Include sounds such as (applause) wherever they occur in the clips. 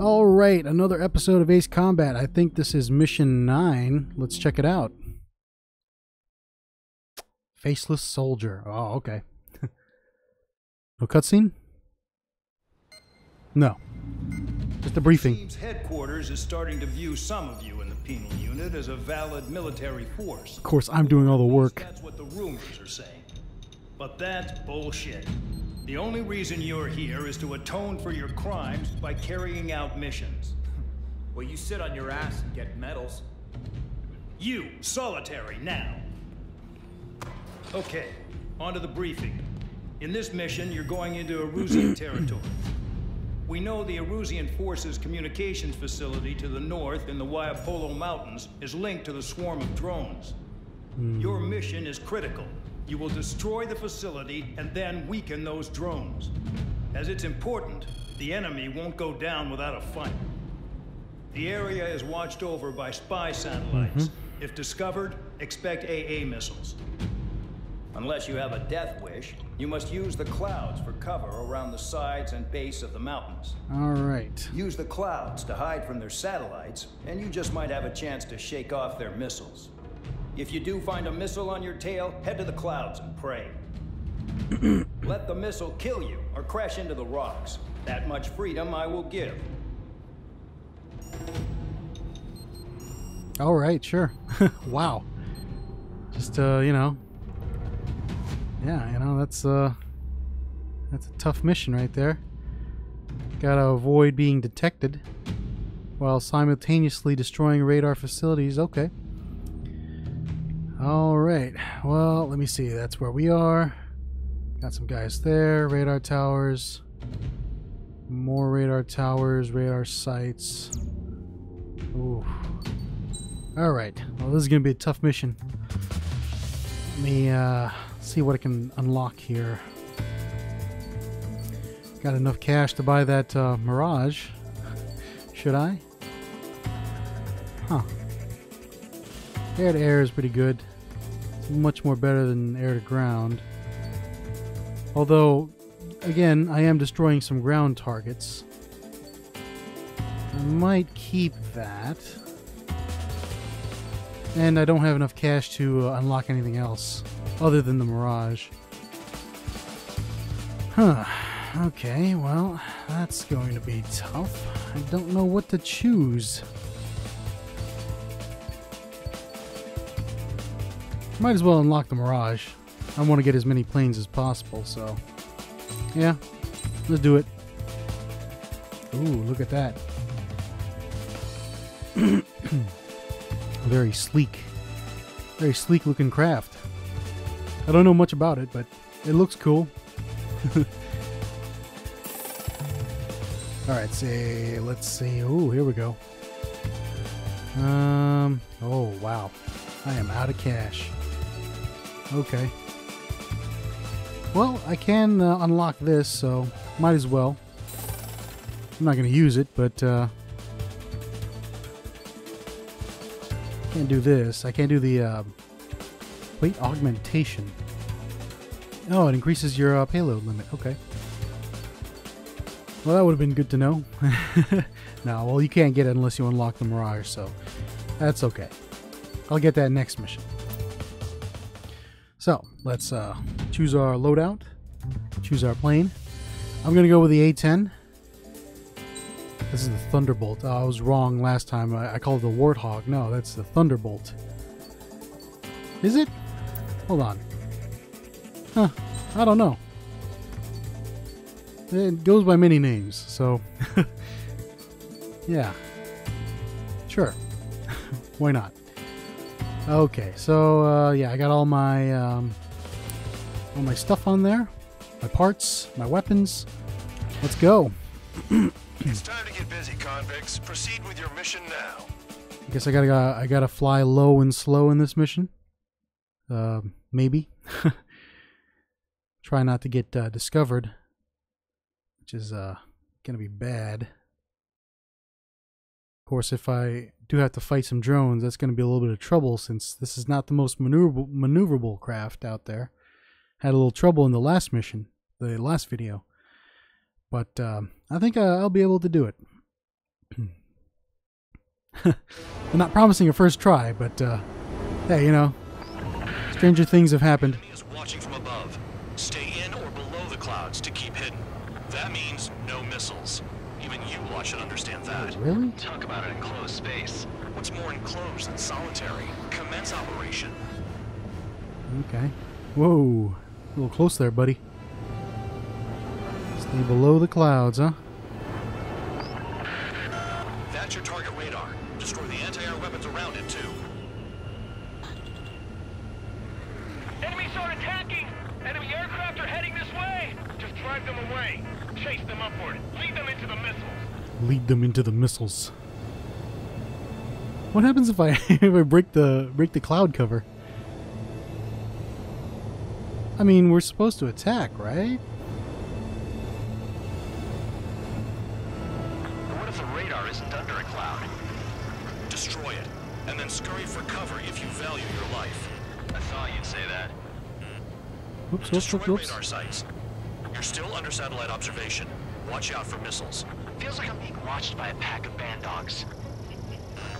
All right, another episode of Ace Combat. I think this is mission 9. Let's check it out. Faceless Soldier. Oh, okay. (laughs) no cutscene? No. Just a briefing. Team's headquarters is starting to view some of you in the penal unit as a valid military force. Of course, I'm doing all the work. That's what the rumors are saying. But that's bullshit. The only reason you're here is to atone for your crimes by carrying out missions. (laughs) Well, you sit on your ass and get medals. You, solitary, now. Okay, on to the briefing. In this mission, you're going into Erusian (coughs) territory. We know the Erusian Forces communications facility to the north in the Waiapolo Mountains is linked to the swarm of drones. Hmm. Your mission is critical. You will destroy the facility and then weaken those drones. As it's important, the enemy won't go down without a fight. The area is watched over by spy satellites. Mm-hmm. If discovered, expect AA missiles. Unless you have a death wish, you must use the clouds for cover around the sides and base of the mountains. All right. Use the clouds to hide from their satellites, and you just might have a chance to shake off their missiles. If you do find a missile on your tail, head to the clouds and pray. (clears throat) Let the missile kill you or crash into the rocks. That much freedom I will give. All right, sure. (laughs) wow. Just uh, you know. Yeah, you know, that's uh that's a tough mission right there. Got to avoid being detected while simultaneously destroying radar facilities. Okay. All right. Well, let me see. That's where we are. Got some guys there, radar towers. More radar towers, radar sites. Ooh. All right. Well, this is going to be a tough mission. Let me uh, see what I can unlock here. Got enough cash to buy that uh, Mirage. Should I? Huh. Air to air is pretty good. Much more better than air to ground. Although, again, I am destroying some ground targets. I might keep that. And I don't have enough cash to uh, unlock anything else other than the Mirage. Huh. Okay, well, that's going to be tough. I don't know what to choose. Might as well unlock the Mirage. I want to get as many planes as possible, so... Yeah, let's do it. Ooh, look at that. (clears throat) Very sleek. Very sleek looking craft. I don't know much about it, but it looks cool. (laughs) Alright, see, let's see. Oh, here we go. Um, oh, wow. I am out of cash. Okay. Well, I can uh, unlock this, so might as well. I'm not going to use it, but uh, can't do this. I can't do the uh, weight augmentation. Oh, it increases your uh, payload limit. Okay. Well, that would have been good to know. (laughs) no, well, you can't get it unless you unlock the Mirage, so that's okay. I'll get that next mission. Let's uh, choose our loadout, choose our plane. I'm going to go with the A-10. This is the Thunderbolt. Oh, I was wrong last time. I, I called it the Warthog. No, that's the Thunderbolt. Is it? Hold on. Huh. I don't know. It goes by many names, so... (laughs) yeah. Sure. (laughs) Why not? Okay, so, uh, yeah, I got all my, um, all my stuff on there. My parts, my weapons. Let's go. (clears throat) It's time to get busy, convicts. Proceed with your mission now. I guess I gotta I gotta fly low and slow in this mission. Uh, maybe. (laughs) Try not to get uh, discovered, which is uh, gonna be bad. Of course, if I do have to fight some drones, that's gonna be a little bit of trouble since this is not the most maneuverable, maneuverable craft out there. Had a little trouble in the last mission, the last video, but um, I think uh, I'll be able to do it. (clears throat) I'm not promising a first try, but uh, hey, you know, stranger things have happened. Is watching from above. Stay in or below the clouds to keep hidden. That means no missiles. Even you lot should understand that. Really? Talk about an enclosed space. What's more enclosed than solitary? Commence operation. Okay. Whoa. A little close there, buddy. Stay below the clouds, huh? That's your target radar. Destroy the anti-air weapons around it, too. Enemies are attacking! Enemy aircraft are heading this way! Just drive them away. Chase them upward. Lead them into the missiles. Lead them into the missiles. What happens if I (laughs) if I break the break the cloud cover? I mean, we're supposed to attack, right? What if the radar isn't under a cloud? Destroy it, and then scurry for cover if you value your life. I thought you'd say that. Hmm. Oops, oops, Destroy oops, oops. radar sites. You're still under satellite observation. Watch out for missiles. Feels like I'm being watched by a pack of bandogs.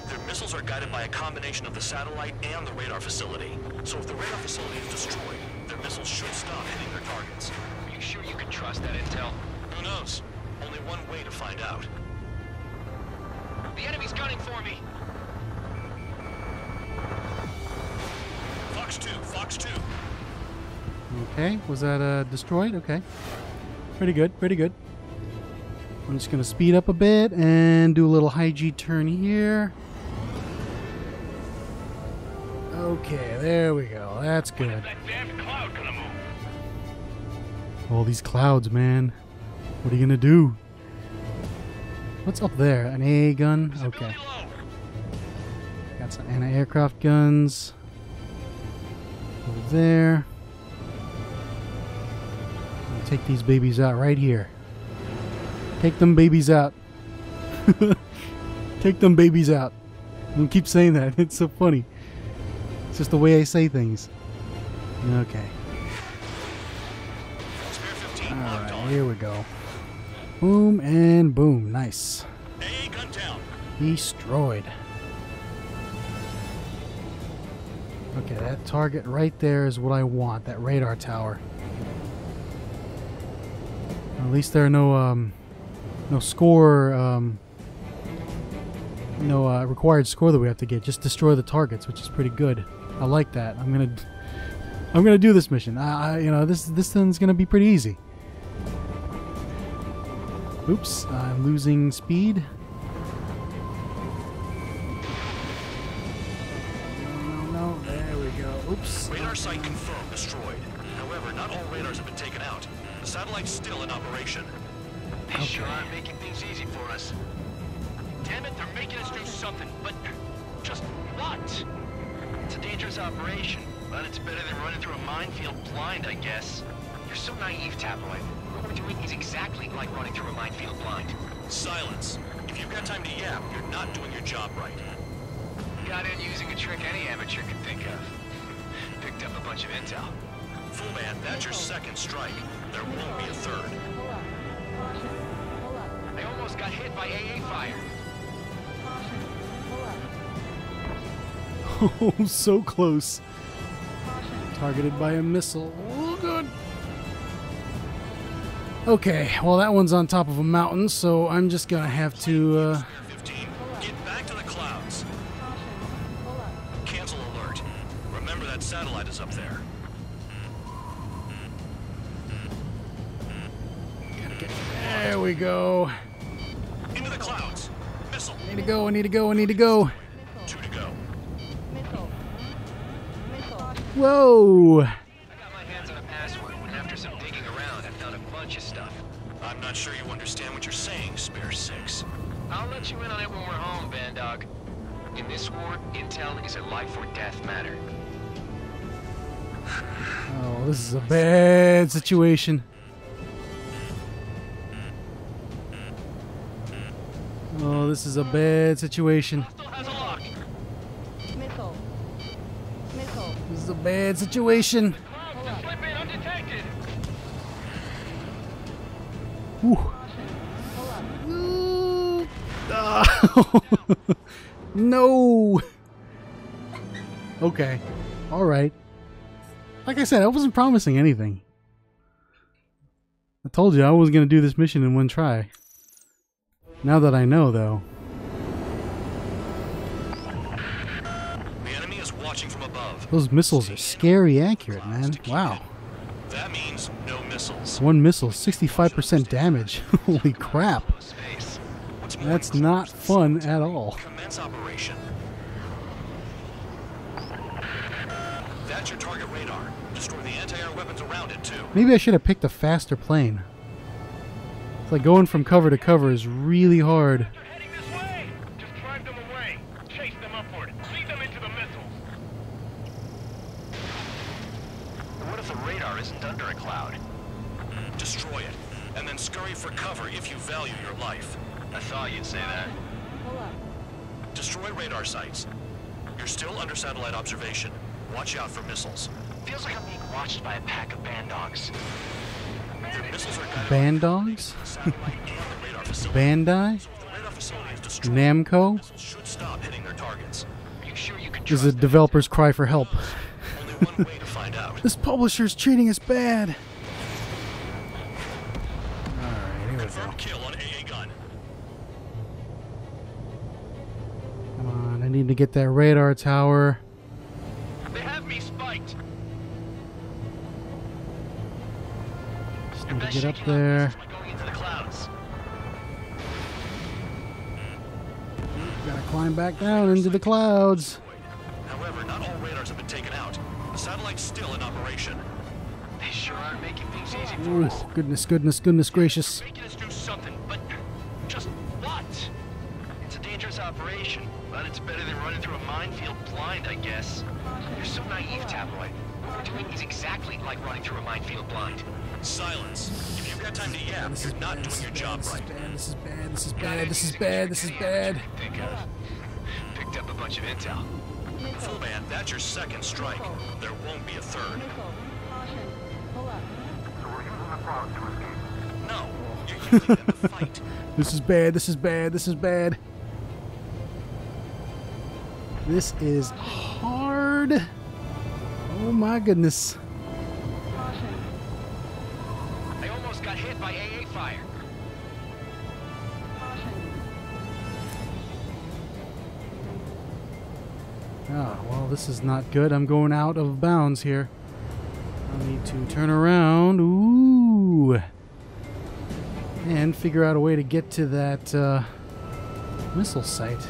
Their missiles are guided by a combination of the satellite and the radar facility. So if the radar facility is destroyed, their missiles should stop hitting their targets. Are you sure you can trust that intel? Who knows? Only one way to find out. The enemy's gunning for me! Fox 2, Fox 2. Okay, was that uh, destroyed? Okay. Pretty good, pretty good. I'm just going to speed up a bit and do a little high G turn here. Okay, there we go. That's good. All these clouds, man. What are you going to do? What's up there? An AA gun? Okay. Got some anti-aircraft guns. Over there. Take these babies out right here. Take them babies out. (laughs) take them babies out. Gonna keep saying that. (laughs) It's so funny. It's just the way I say things. Okay. Here we go. Boom and boom. Nice. Destroyed. Okay, that target right there is what I want, that radar tower. At least there are no um no score um no uh, required score that we have to get. Just destroy the targets, which is pretty good. I like that. I'm gonna I'm gonna do this mission. I, I you know this this thing's gonna be pretty easy. Oops, I'm losing speed. No, no, there we go. Oops. Radar site confirmed destroyed. However, not all radars have been taken out. The satellite's still in operation. They sure aren't making things easy for us. Damn it, they're making us do something, but just what? It's a dangerous operation, but it's better than running through a minefield blind, I guess. You're so naive, Tabloid. What we're doing is exactly like running through a minefield blind. Silence. If you've got time to yap, you're not doing your job right. Got in using a trick any amateur could think of. (laughs) Picked up a bunch of intel. Full Band, that's your second strike. There won't be a third. I almost got hit by AA fire. (laughs) Oh, so close. Targeted by a missile. Okay, well, that one's on top of a mountain, so I'm just gonna have to, uh, get back to the clouds. Cancel alert. Remember that satellite is up there. there we go. Into the clouds. Missile. I need to go, I need to go, I need to go. Two to go. Whoa! I got my hands on a password, and after some digging around, I found a bunch of stuff. I'm not sure you understand what you're saying, Spare Six. I'll let you in on it when we're home, Bandog. In this war, intel is a life or death matter. Oh, this is a bad situation. Oh, this is a bad situation. Still has a lock. Missile. Missile. This is a bad situation. (laughs) no. Okay. All right. Like I said, I wasn't promising anything. I told you I was going to do this mission in one try. Now that I know, though. The enemy is watching from above. Those missiles are scary accurate, man. Wow. That means no missiles. One missile, 65% damage. (laughs) Holy crap. Space. What's more That's not fun at all. Commence operation. That's your target radar. Destroy the anti-air weapons around it, too. Maybe I should have picked a faster plane. It's like going from cover to cover is really hard. They're heading this way. Just drive them away. Chase them upward. Lead them into the missiles. What if the radar isn't under a cloud? Destroy it. And then scurry for cover if you value your life. I thought you'd say that. Pull up. Destroy radar sites. You're still under satellite observation. Watch out for missiles. Feels like I'm being watched by a pack of bandogs. Their missiles are guided Band dogs? by the satellite and the radar facility. Bandai? So if the radar facility is destroyed, (laughs) Namco? should stop hitting their targets. You sure you can Is trust a developer's cry for help. Only one way to find out. (laughs) This publisher's treating us bad. Kill on AA gun. Come on, I need to get that radar tower. They have me spiked. Just Your need to get up shaking there. is by going into the clouds. Hmm. Gotta climb back down into the clouds. However, not all radars have been taken out. The satellite's still in operation. They sure aren't making things easy for Ooh, us. goodness, goodness, goodness gracious. Doing is exactly like running through a minefield blind. Silence. If you've got time to yap, you're not doing your job right. This is bad, this is bad, this is bad, this is bad. Think of. Picked up a bunch of intel. Full band, that's your second strike. There won't be a third. Missile. Caution. Pull up. No, you're using them to fight. (laughs) This is bad, this is bad, this is bad. This is hard. Oh my goodness. I almost got hit by AA fire. Ah, well, this is not good. I'm going out of bounds here. I need to turn around. Ooh. And figure out a way to get to that uh, missile site.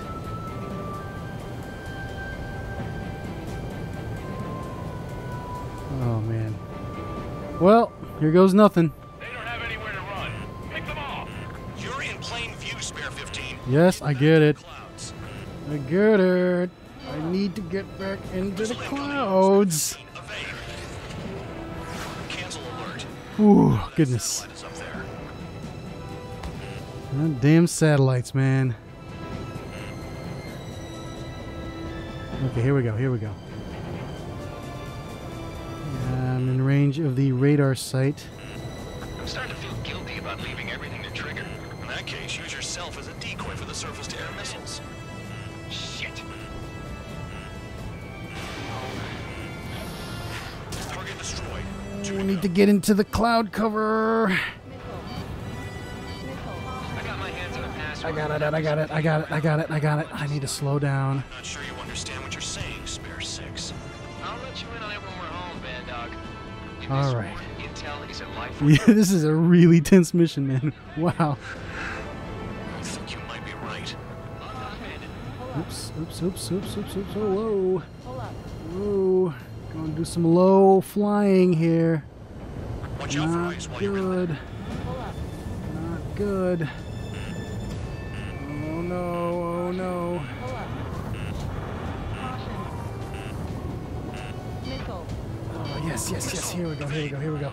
Well, here goes nothing. They don't have anywhere to run. Pick them off. You're in plain view, Spare 15. Yes, I get it. I get it. I need to get back into the clouds. Evade. Cancel alert. Ooh, goodness. Satellite is up there. God damn satellites, man. Okay, here we go, here we go. Range of the radar site. I'm starting to feel guilty about leaving everything to trigger. In that case, use yourself as a decoy for the surface-to-air missiles. Shit. Target destroyed. We need to get into the cloud cover. Missile. Missile. I got my hands on a password. I got it, I got it, I got it, I got it, I got it. I need to slow down. Not sure All this right. war, Intel is a. (laughs) Yeah, this is a really tense mission, man. (laughs) Wow. I think you might be right. Oops, oops, oops, oops, oops, oops. Oh, whoa. Whoa. Gonna do some low flying here. Watch Not good. Not good. Oh no, oh no. Yes, yes, yes. Here we go, here we go, here we go.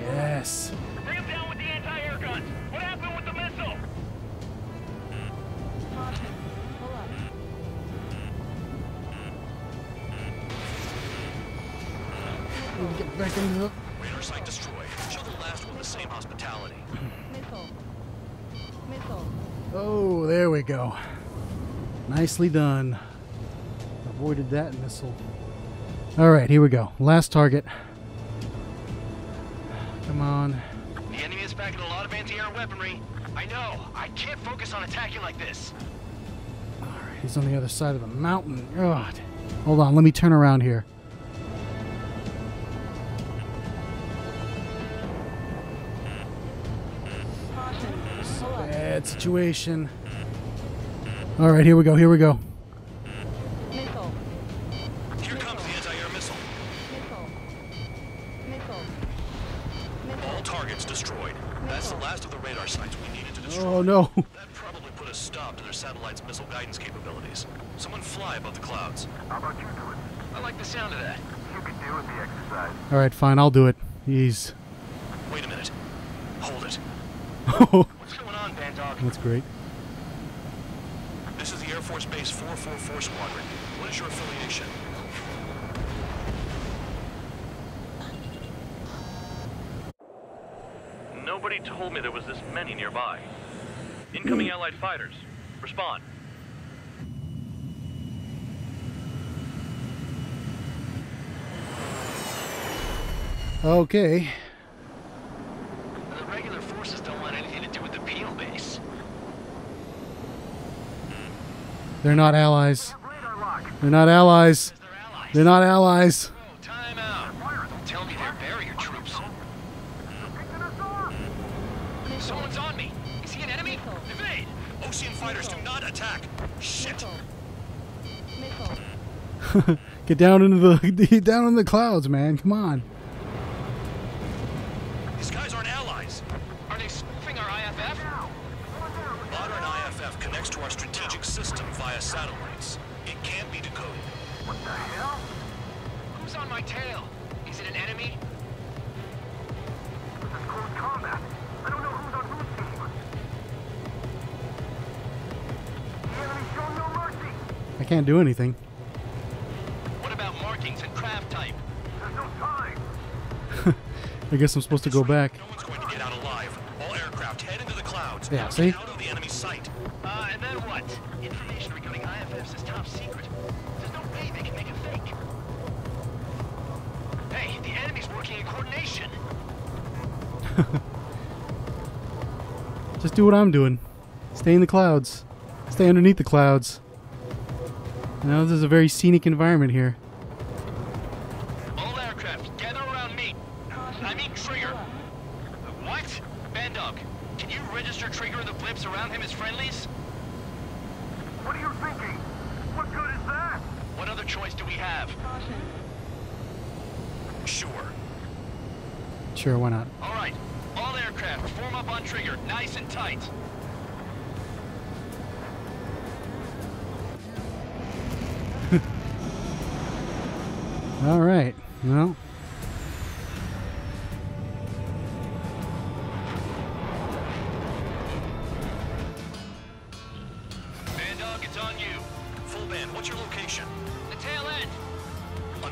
Yes. Bring them down with the anti-air guns. What happened with the missile? Caution. Pull up. Get back into the. Radar site destroyed. Show the last one the same hospitality. Missile. Missile. Oh, there we go. Nicely done. Avoided that missile. All right, here we go. Last target. Come on. The enemy is packing a lot of anti-air weaponry. I know. I can't focus on attacking like this. All right, he's on the other side of the mountain. God. Hold on, let me turn around here. Caution. Pull up. Bad situation. All right, here we go. Here we go. Oh no. That probably put a stop to their satellite's missile guidance capabilities. Someone fly above the clouds. How about you do it? I like the sound of that. You can do with the exercise. All right, fine. I'll do it. He's. Wait a minute. Hold it. (laughs) What's going on, Bandog? That's great. This is the Air Force Base 444 Squadron. What is your affiliation? Nobody told me there was this many nearby. Incoming hmm. Allied fighters. Respond. Okay. The regular forces don't want anything to do with the penal base. They're not allies. They're not allies. They're allies. They're not allies. Oh, time out. Don't tell me they're barrier troops. Someone's on me. Is he an enemy? Evade! Osean fighters do not attack. Shit. Missile. Missile. (laughs) Get down into the get (laughs) down in the clouds, man. Come on. These guys aren't allies. Are they spoofing our IFF? Modern IFF connects to our strategic system via satellites. It can't be decoded. What the hell? Who's on my tail? Is it an enemy? This is close combat. I don't know who's on whose team. The enemy show no mercy. I can't do anything. Make it fake. Hey, the enemy's working in coordination. (laughs) Just do what I'm doing. Stay in the clouds. Stay underneath the clouds. You know, this is a very scenic environment here.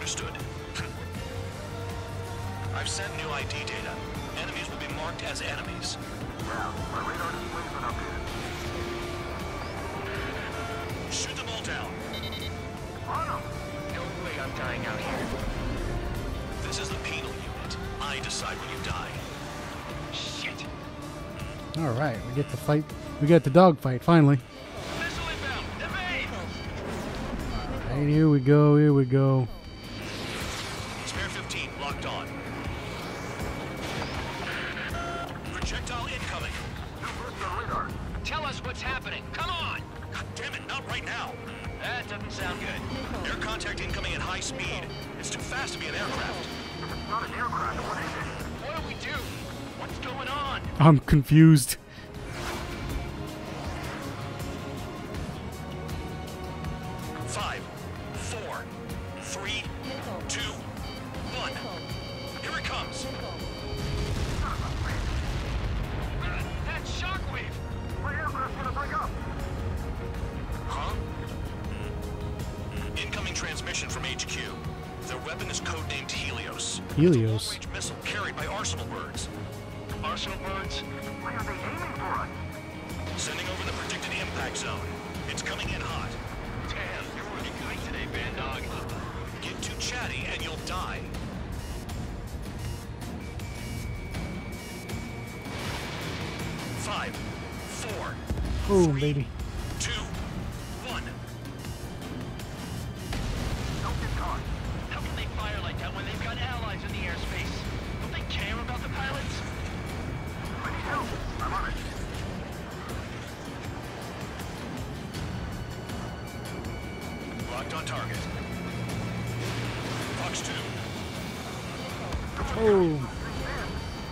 Understood. (laughs) I've sent new ID data. Enemies will be marked as enemies. Shoot them all down. No way I'm dying out here. This is the penal unit. I decide when you die. Shit. all right. We get the fight. We get the dog fight finally. Missile inbound. Evade! Right, here we go. Here we go. Contact incoming at high speed. It's too fast to be an aircraft. Not an aircraft. What is it? What do we do? What's going on? I'm confused. Five, four, three, two, Here it comes. Helios. Helios. It's a long-range missile carried by Arsenal birds. Arsenal birds. Why are they aiming for us? Sending over the predicted impact zone. It's coming in hot. Damn, you're working great today, Bandog. Get too chatty and you'll die. Five, four, Boom, baby.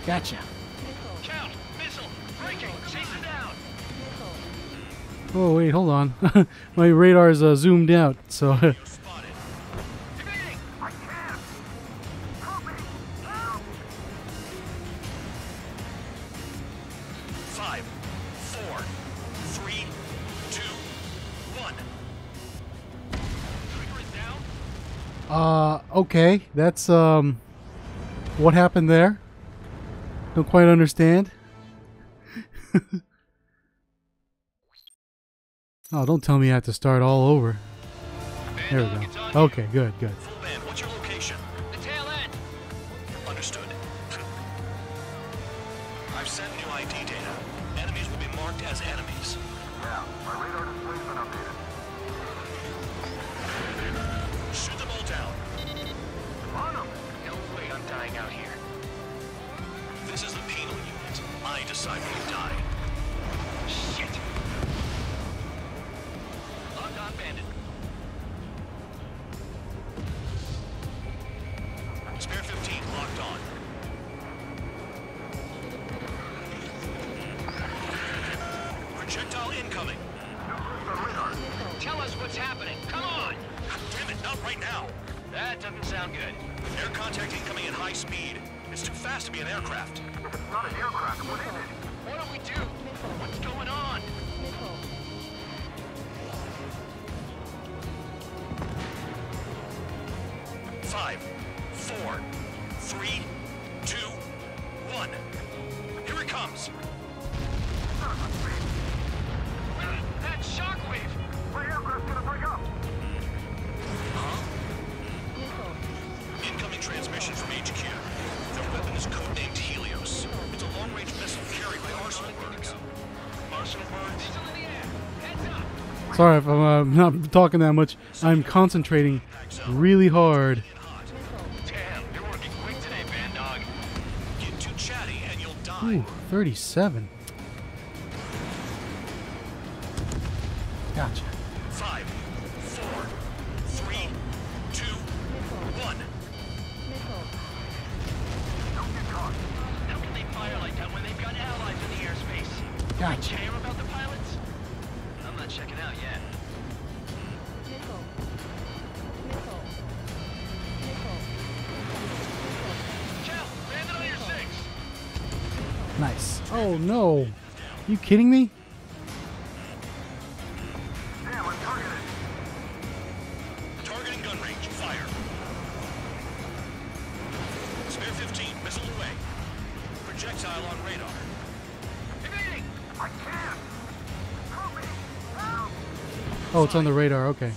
Gotcha. Count, missile, braking, chase it down. Oh, wait, hold on. (laughs) My radar's uh, zoomed out, so. (laughs) Spotted. Evading. I can't. Help me. Help. Five, four, three, two, one. Trigger is down. Uh, okay. That's, um. What happened there? Don't quite understand. (laughs) oh, don't tell me I have to start all over. There we go. Okay, good, good. When you die. Shit. Sorry if I'm uh, (laughs) not talking that much. I'm concentrating really hard. Ooh, 37. Kidding me? Damn, I'm targeted! Targeting gun range. Fire. Spare 15. Missile away. Projectile on radar. Evading. I can't! Help me! Help! Oh, it's on the radar. Okay.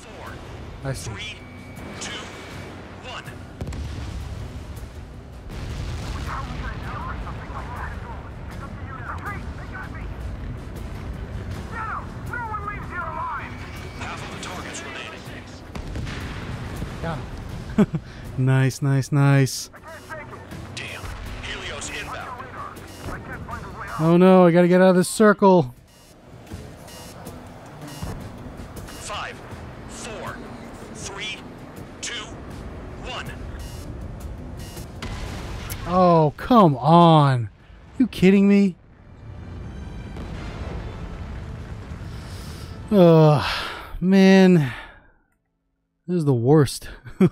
I see. Nice, nice, nice. I can't take it! Damn. Helios inbound. Radar! I can't find a way out! Oh no, I gotta get out of this circle. Five, four, three, two, one. Oh, come on. You kidding me? Ugh, man. This is the worst. (laughs)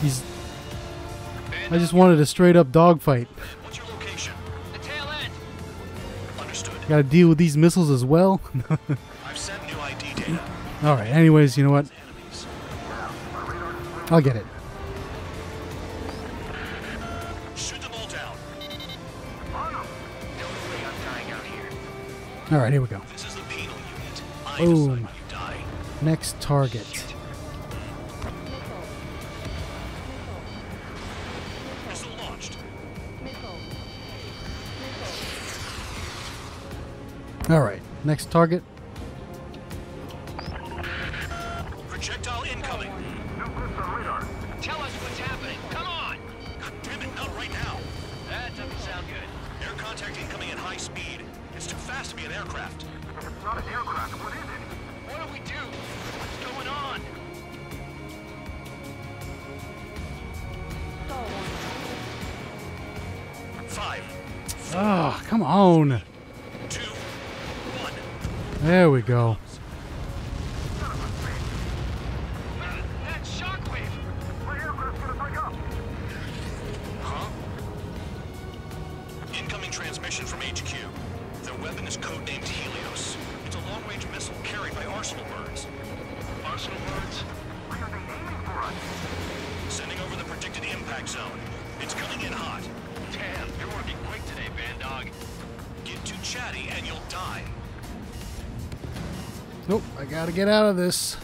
He's. I just wanted a straight up dogfight. What's your location? The tail end. Understood. Gotta deal with these missiles as well. (laughs) I've sent new ID data. Alright, anyways, you know what? I'll get it. Shoot them all down. No way I'm dying out here. All right, here we go. This is the penal unit. I Boom. decide when you die. Next target. All right, next target. Incoming transmission from HQ. Their weapon is codenamed Helios. It's a long-range missile carried by Arsenal birds. Arsenal birds? Why are they aiming for us? Sending over the predicted impact zone. It's coming in hot. Damn, you're working quick today, Bandog. Get too chatty and you'll die. Nope, I gotta get out of this.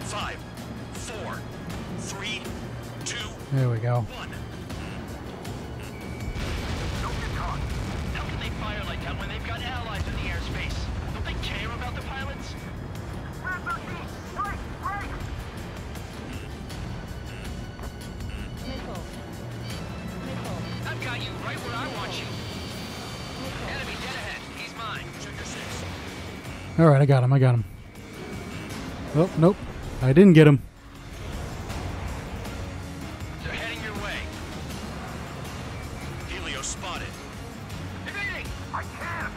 Five, four, three, two, There we go. one. I got him. I got him. Oh, nope. I didn't get him. They're heading your way. Helios spotted. Evading! I can't!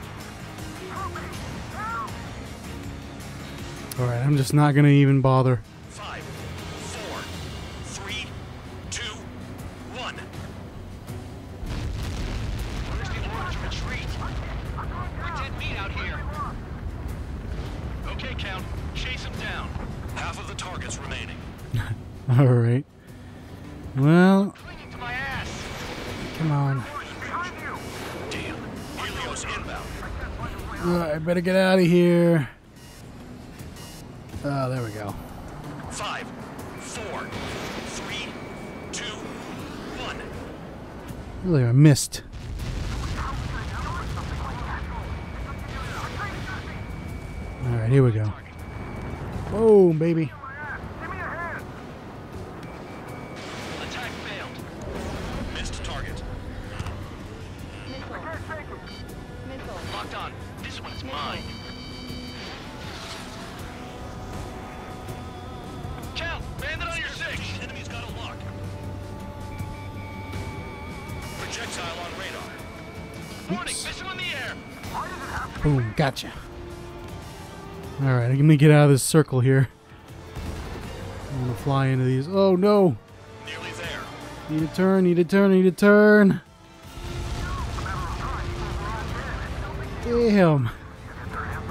All right, I'm just not gonna even bother. Get out of here. Mine. Count! Bandit on your six! Enemy's got a lock. Projectile on radar. Warning! Missile in the air! Boom, gotcha. All right, let me get out of this circle here. I'm gonna fly into these. Oh no! Nearly there. Need a turn. Need a turn. Need a turn. Damn!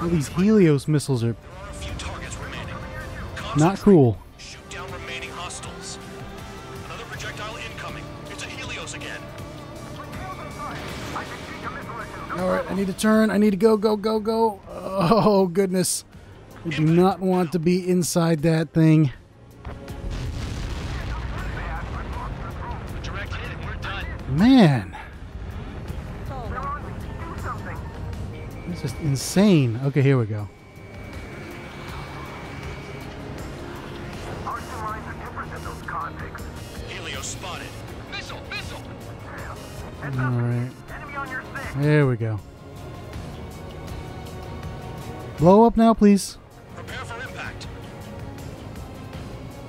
All these Helios missiles are There are a few targets remaining. not cool. Shoot down remaining hostiles. Another projectile incoming. It's a Helios again. All right, I need to turn. I need to go, go, go, go. Oh goodness! I do not want to be inside that thing. Direct hit and we're done. Man, this is insane. Okay, here we go. Helios spotted. Missile! Missile! All right. There we go. Blow up now, please. Prepare for impact.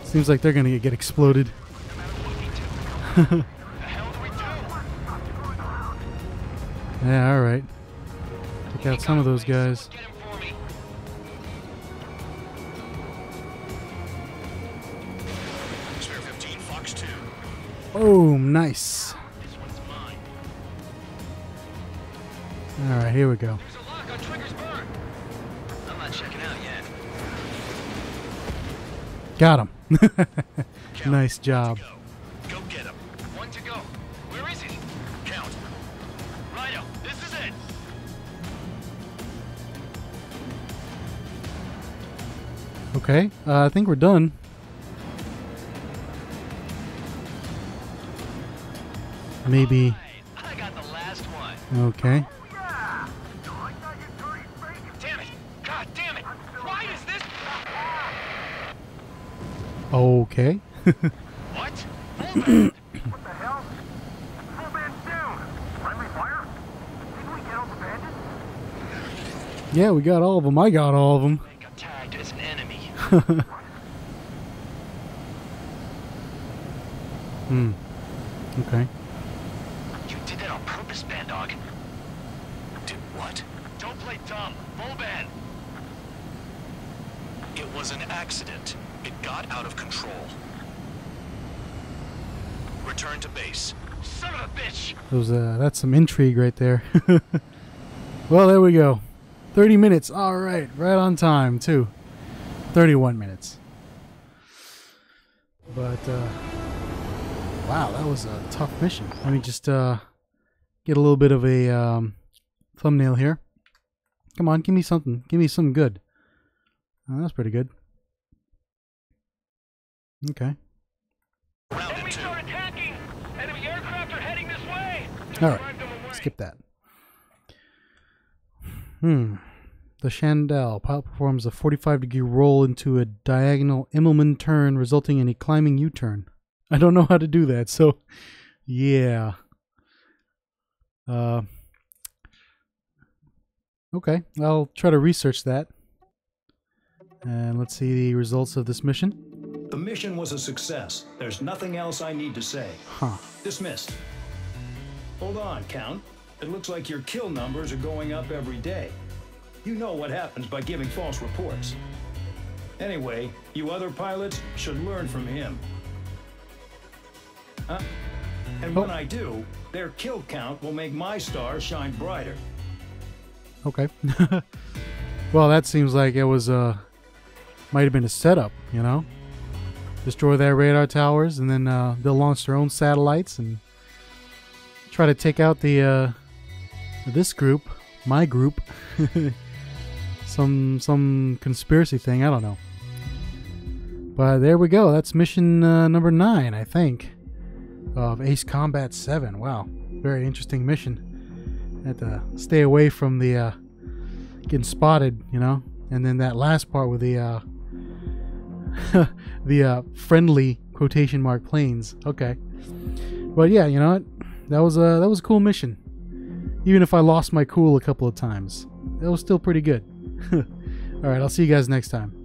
Seems like they're gonna get exploded. (laughs) The hell do we do? (laughs) Yeah, all right. Out some of those guys. Get him for me. Spare 15, Fox 2. Boom, nice. All right, here we go. Got him. (laughs) nice job. Go. Go get him. One to go. Where is he? Count. Righto, this is it. Okay, uh, I think we're done. Maybe. I got the last one. Okay. Damn it! God damn it! Why is this? Okay. What? What the hell? Full Band's down. Friendly fire? Didn't we get all the bandits? yeah, we got all of them. I got all of them. I got tagged as an enemy. (laughs) Hmm. Okay. You did that on purpose, Bandog. Did what? Don't play dumb. Full Band! It was an accident. It got out of control. Return to base. Son of a bitch! Those, uh, that's some intrigue right there. (laughs) well, there we go. 30 minutes. All right. Right on time, too. 31 minutes. But, uh, wow, that was a tough mission. Let me just, uh, get a little bit of a, um, thumbnail here. Come on, give me something. Give me something good. Oh, that's pretty good. Okay. Round Enemy two. start attacking! Enemy aircraft are heading this way! Just All right. drive them away. Skip that. Hmm. The Chandelle pilot performs a 45 degree roll into a diagonal Immelman turn, resulting in a climbing U turn. I don't know how to do that, so yeah. Uh, okay, I'll try to research that. And let's see the results of this mission. The mission was a success. There's nothing else I need to say. Huh. Dismissed. Hold on, Count. It looks like your kill numbers are going up every day. You know what happens by giving false reports. Anyway, you other pilots should learn from him. Huh? And when Oh. I do, their kill count will make my star shine brighter. Okay. (laughs) well, that seems like it was uh might have been a setup, you know. Destroy their radar towers, and then uh, they'll launch their own satellites and try to take out the uh, this group, my group. (laughs) some some conspiracy thing. I don't know. But there we go. That's mission uh, number nine, I think, of Ace Combat Seven. Wow, very interesting mission had to stay away from the uh, getting spotted, you know. And then that last part with the uh, (laughs) the uh, friendly quotation mark planes. Okay, but yeah, you know what? That was a that was a cool mission. Even if I lost my cool a couple of times, that was still pretty good. (laughs) All right, I'll see you guys next time.